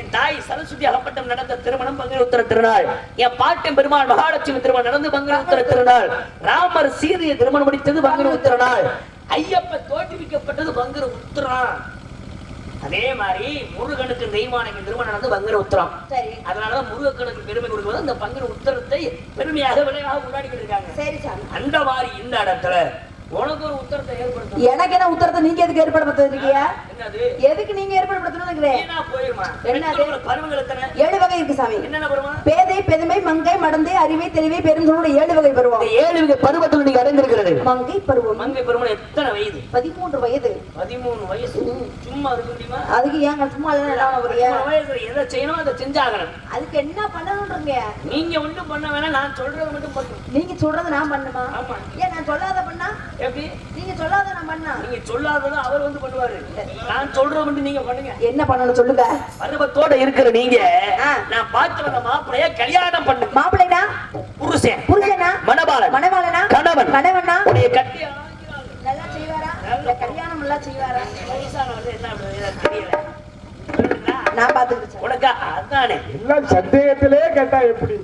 என் தாய் சரஸ்வதி அகப்பட்டம் நடந்த திருமணம் பங்குனி உத்தர திருநாள். என் பாட்டன் பெருமாள் மகாலட்சுமி திருமணம் நடந்து பங்குனி உத்தர திருநாள். ராமர் சீதையை திருமணம் முடித்தது பங்குனி உத்தர நாள். ஐயப்ப தோற்றுவிக்கப்பட்டது பங்குனி உத்திரம் அதே மாதிரி முருகனுக்கு தெய்வானைக்கு திருமணம் நடந்து பங்குனி உத்திரம். சரி. அதனாலதான் முருகனுக்கு பெருமை கொடுக்கும்போது அந்த பங்குனி உத்தரத்தை பெருமையாக விளைவாக கொண்டாடிக்கிட்டு இருக்காங்க. சரி சாமி. அந்த மாதிரி இந்த இடத்துல உனக்கு ஒரு உத்தரத்தை ஏற்படுத்தணும். எனக்கு என்ன உத்தரத்தை நீங்க எதுக்கு ஏற்படுத்திருக்கீங்க என்னது? எதுக்கு நீங்க எத்தனை? ஏழு வகை இருக்கு சாமி. பேதை பெருமை மங்கை மடந்தை அறிவை தெளிவை சொல்லுடைய ஏழு வகை பருவம். இந்த ஏழு வித பருவத்தில் மங்கை பருவம் மங்கை பெருமன் எத்தனை வயது? பதிமூன்று வயது. பதிமூணு வயசு. சும்மா இருக்க முடியுமா? அதுக்கு ஏங்க சும்மா பண்ண வயசுல எதை செய்யணும் அதை செஞ்சாகணும். அதுக்கு என்ன பண்ணணும்ன்றீங்க நீங்க ஒண்ணும் பண்ண வேணாம் நான் சொல்றதை மட்டும் பண்ணும் நீங்க சொல்றது நான் பண்ணுமா? ஆமா. ஏன் நான் சொல்லாத பண்ணா? எப்படி? நீங்க சொல்லாத நான் பண்ணா? நீங்க சொல்லாததை அவர் வந்து பண்ணுவாரு. நான் சொல்றது மட்டும் நீங்க பண்ணுங்க. என்ன பண்ணணும் சொல்லுங்க. பருவத்தோட இருக்கிற நீங்க. நான் பார்த்து வந்த மாப்பிளைய கல்யாணம் பண்ணுங்க மாப்பிள்ளைனா? புருஷன். புருஷனா? மணவாளன். மணவாளனா? கணவன். கணவனா? உடைய கட்டி. நல்லா செய்வாரா? கல்யாணம் எல்லாம் செய்வாரா? நான் பாத்துக்கிட்டேன் உனக்கா? அதானே. எல்லாம் சந்தேகத்திலே கேட்டா எப்படி?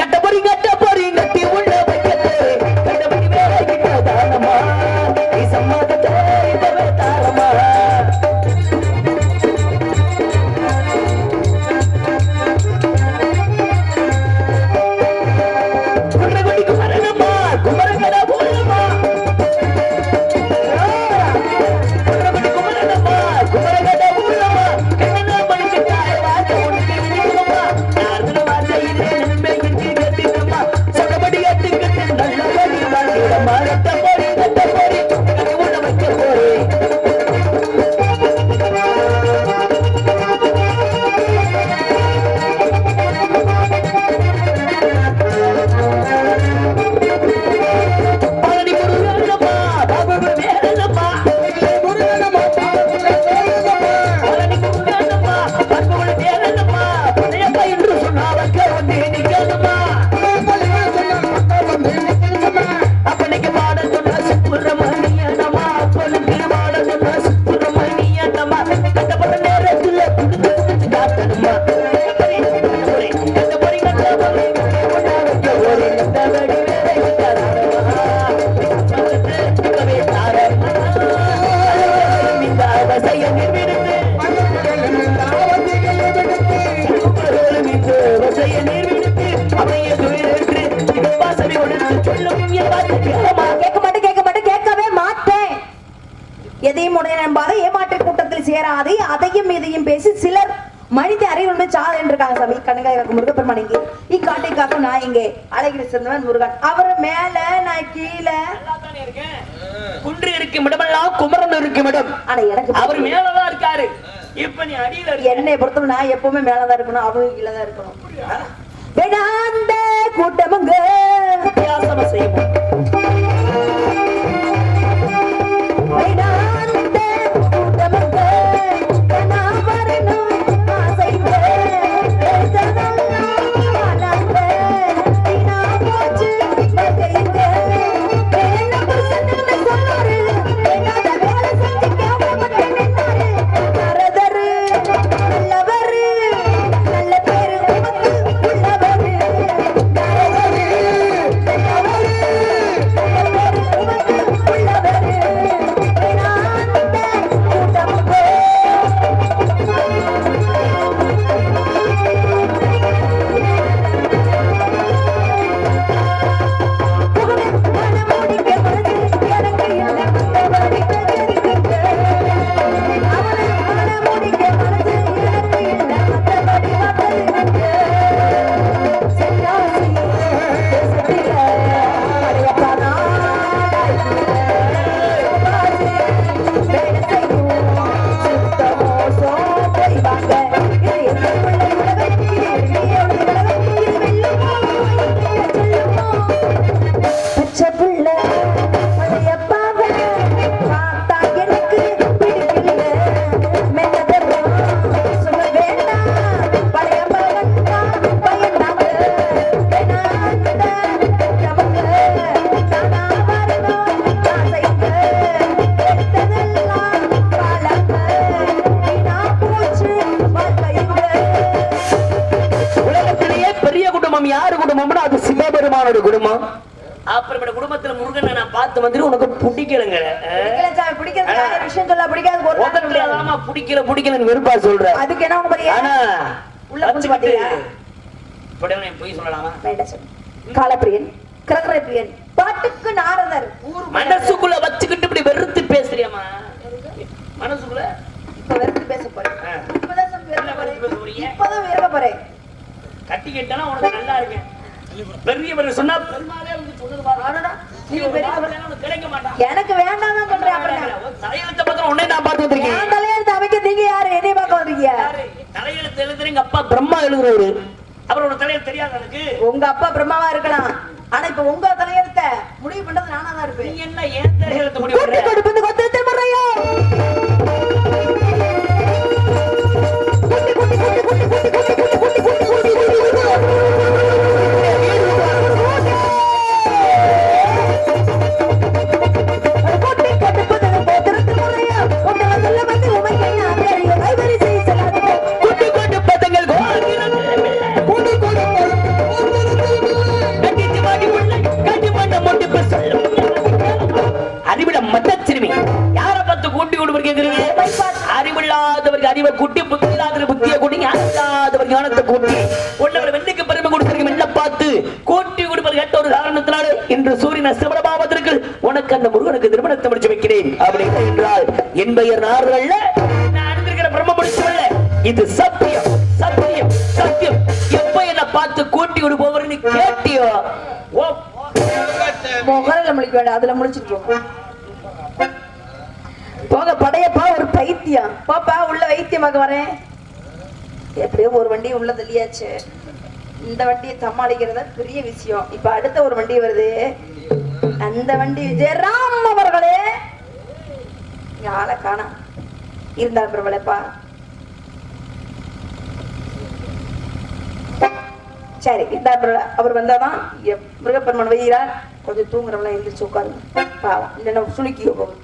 கட்ட பொறி கட்ட பொறி கட்டி உள்ள வைக்கத்து கட்ட. பொறி வேலை கிட்ட தானமா நீ வாழ்கிறம்மா குன்று இருக்கும் இடம் எல்லாம் குமரன் இருக்கும் இடம். ஆனா எனக்கு அவர் மேலதான் இருக்காரு. இப்ப நீ அடியில என்னை பொறுத்தவரை நான் எப்பவுமே மேலதான் இருக்கணும் அவங்க இல்லதான் இருக்கணும். வேணாந்த கூட்டமங்க. வித்தியாசமா செய்யணும். பிடிக்கலன்னு வெறுப்பா சொல்ற. அதுக்கு என்ன உங்க ஆனா உள்ள போய் சொல்லலாமா? காலப்பிரியன். எங்க அப்பா பிரம்மா எழுதுறாரு அவரோட தலைவர் தெரியாது எனக்கு உங்க அப்பா பிரம்மாவா இருக்கலாம். ஆனா இப்ப உங்க தலையெழுத்த முடிவு பண்றது நானா தான் இருப்பேன் என்ன ஏன் தலையெழுத்த முடிவு இடம்பெயர் நாடுகள்ல நடந்திருக்கிற இது சத்தியம் சத்தியம் சத்தியம். எப்ப என்ன பார்த்து கூட்டி விடுபவர்னு கேட்டியோ? முகல முடிக்க வேண்டாம் அதுல முடிச்சிட்டு போங்க படையப்பா ஒரு பைத்தியம். பாப்பா உள்ள வைத்தியமாக வரேன். எப்படியோ ஒரு வண்டி உள்ள தள்ளியாச்சு. இந்த வண்டியை சமாளிக்கிறது பெரிய விஷயம். இப்ப அடுத்த ஒரு வண்டி வருது. அந்த வண்டி விஜயரா கொஞ்சம் ஆளை காணும் இருந்தாலும் பரவாயில்லப்பா சரி இருந்தா அவர் வந்தாதான் முருகப்பெருமன் வைகிறார் கொஞ்சம் தூங்குறவங்களாம் எழுந்திரிச்சு உட்காருங்க. பாவம் இல்லைன்னா சுளுக்கி போகும்.